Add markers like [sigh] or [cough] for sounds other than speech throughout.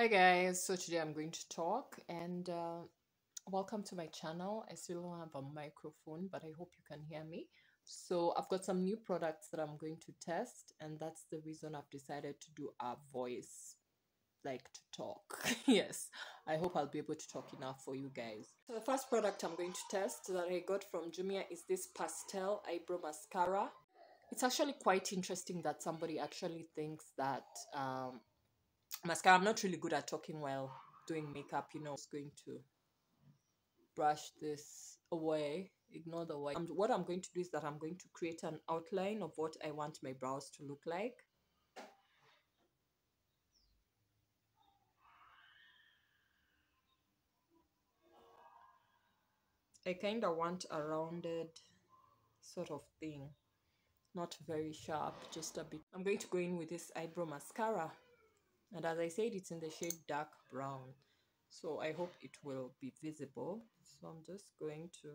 Hi guys, so today I'm going to talk and uh, welcome to my channel. I still don't have a microphone, but I hope you can hear me. So I've got some new products that I'm going to test, and that's the reason I've decided to do a voice, like to talk. [laughs] yes, I hope I'll be able to talk enough for you guys. So the first product I'm going to test that I got from Jumia is this pastel eyebrow mascara. It's actually quite interesting that somebody actually thinks that um, mascara. I'm not really good at talking while doing makeup, you know. Just going to brush this away, ignore the white. What I'm going to do is that I'm going to create an outline of what I want my brows to look like. I kind of want a rounded sort of thing, not very sharp, just a bit. I'm going to go in with this eyebrow mascara and as I said it's in the shade dark brown. So I hope it will be visible. So I'm just going to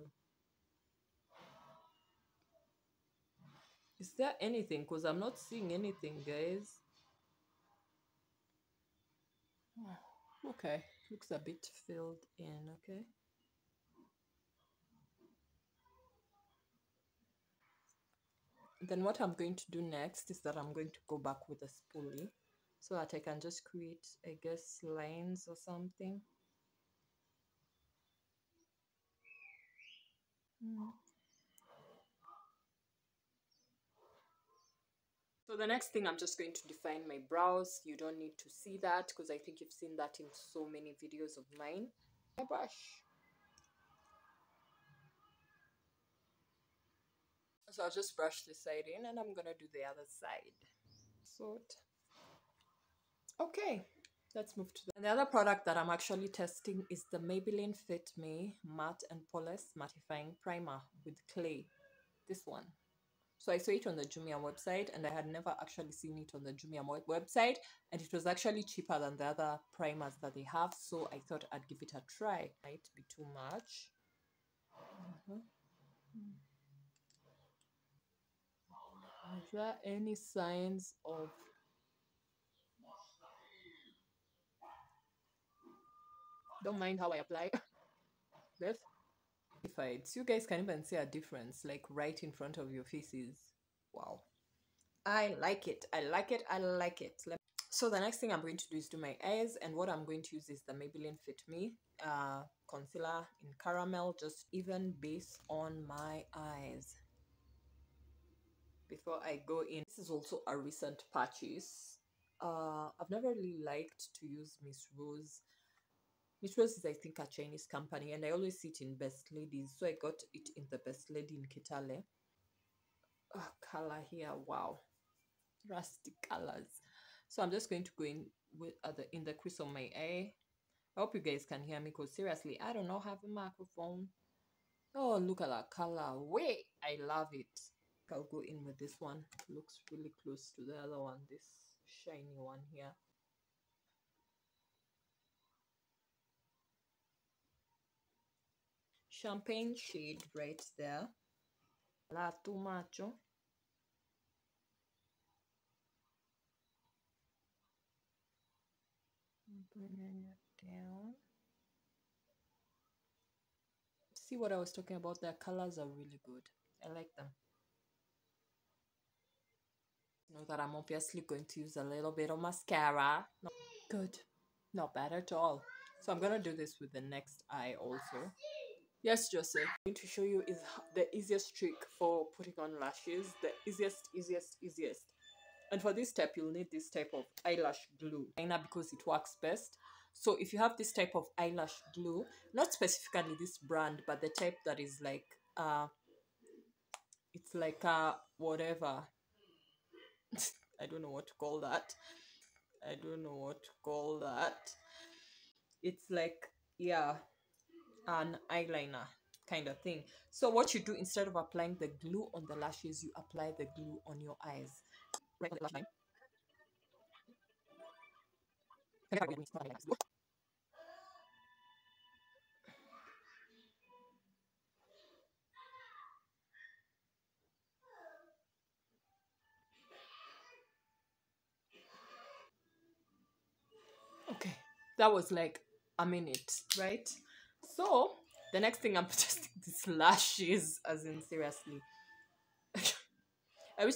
is there anything? Because I'm not seeing anything guys. [sighs] Okay looks a bit filled in okay. Then what I'm going to do next is that I'm going to go back with a spoolie so that I can just create, I guess, lines or something. Mm. So the next thing I'm just going to define my brows. You don't need to see that because I think you've seen that in so many videos of mine. My brush. So I'll just brush this side in and I'm gonna do the other side. Sort. Okay, let's move to the, other product that I'm actually testing is the Maybelline Fit Me Matte and Poreless Mattifying Primer with clay. This one. So I saw it on the Jumia website and I had never actually seen it on the Jumia website and it was actually cheaper than the other primers that they have so I thought I'd give it a try. Might be too much. Uh -huh. Is there any signs of Don't mind how I apply [laughs] this. So you guys can even see a difference like right in front of your faces. Wow. I like it. I like it. I like it. so the next thing I'm going to do is do my eyes and what I'm going to use is the Maybelline Fit Me uh, concealer in caramel just even base on my eyes before I go in. This is also a recent purchase. Uh, I've never really liked to use Miss Rose Rose is, I think, a Chinese company, and I always see it in Best Ladies. So I got it in the Best Lady in Kitale. Ah, oh, color here, wow, rusty colors. So I'm just going to go in with the in the crease of my eye. I hope you guys can hear me because seriously, I don't know have a microphone. Oh, look at that color. Wait, I love it. I'll go in with this one. Looks really close to the other one, this shiny one here. Champagne shade right there. La too much. Bringing it down. See what I was talking about? Their colors are really good. I like them. Know that I'm obviously going to use a little bit of mascara. Not good. Not bad at all. So I'm going to do this with the next eye also. Yes, Joseph. I'm going to show you is the easiest trick for putting on lashes. The easiest, easiest, easiest. And for this step, you'll need this type of eyelash glue. Because it works best. So if you have this type of eyelash glue, not specifically this brand, but the type that is like, uh, it's like uh, whatever. [laughs] I don't know what to call that. I don't know what to call that. It's like, yeah, an eyeliner kind of thing. So what you do instead of applying the glue on the lashes, you apply the glue on your eyes. Right on the lash line. Okay, that was like a minute, right? So the next thing I'm [laughs] testing these lashes, as in seriously. [laughs]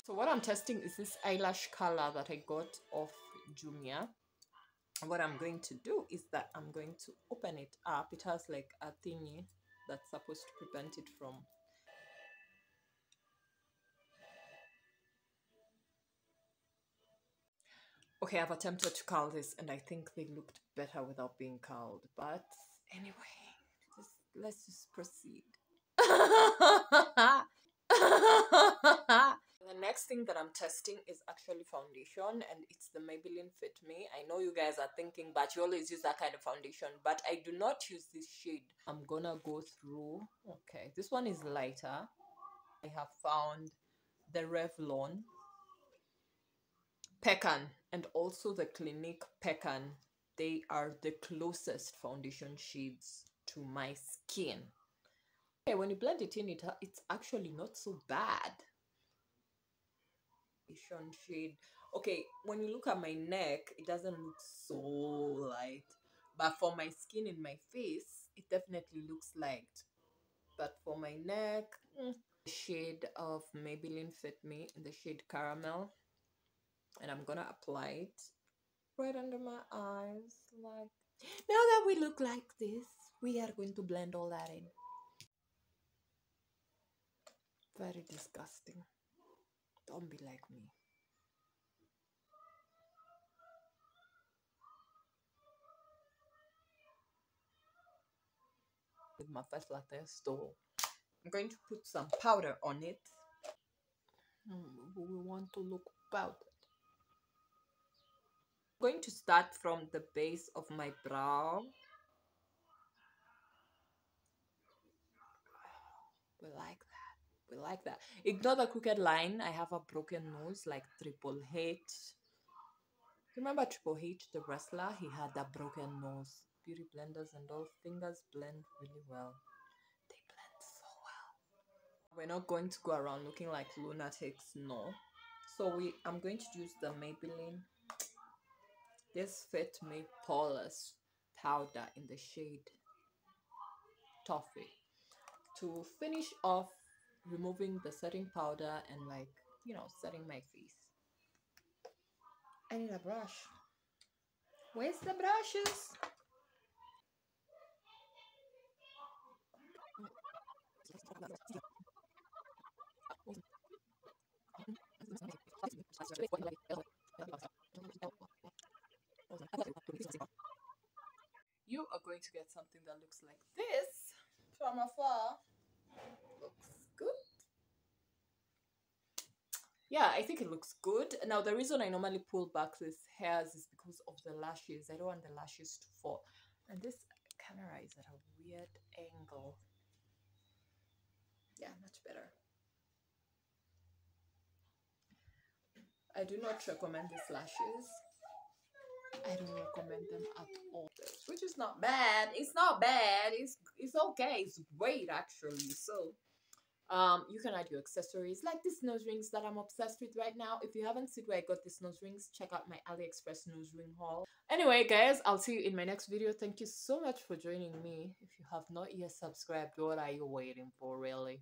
So. What I'm testing is this eyelash color that I got off Jumia. What I'm going to do is that I'm going to open it up. It has like a thingy that's supposed to prevent it from okay i've attempted to curl this and i think they looked better without being curled but anyway let's just proceed. [laughs] The next thing that i'm testing is actually foundation and it's the maybelline fit me. I know you guys are thinking but you always use that kind of foundation but i do not use this shade. I'm gonna go through okay this one is lighter. I have found the revlon Pecan and also the Clinique Pecan, they are the closest foundation shades to my skin. Okay, when you blend it in, it, it's actually not so bad. Shade. Okay, when you look at my neck, it doesn't look so light. But for my skin and my face, it definitely looks light. But for my neck, mm, shade of Maybelline Fit Me in the shade Caramel and I'm gonna apply it right under my eyes like [gasps] now that we look like this we are going to blend all that in. Very disgusting. Don't be like me. With my first latte store I'm going to put some powder on it. Mm, we want to look powdered. I'm going to start from the base of my brow. We like that. We like that. Ignore the crooked line. I have a broken nose like Triple H. Remember Triple H, the wrestler? He had that broken nose. Beauty blenders and all fingers blend really well. They blend so well. We're not going to go around looking like lunatics, no. So we, I'm going to use the Maybelline this Fit Me Polish powder in the shade Toffee to finish off removing the setting powder and like, you know, setting my face. I need a brush. Where's the brushes? You are going to get something that looks like this from afar. Looks good. Yeah, I think it looks good. Now, the reason I normally pull back these hairs is because of the lashes. I don't want the lashes to fall. And this camera is at a weird angle. Yeah, much better. I do not recommend these lashes. I don't recommend them at all. Which is not bad. It's not bad. It's it's okay. It's great actually. So um you can add your accessories like these nose rings that I'm obsessed with right now. If you haven't seen where I got these nose rings, check out my AliExpress nose ring haul. Anyway, guys, I'll see you in my next video. Thank you so much for joining me. If you have not yet subscribed, what are you waiting for really?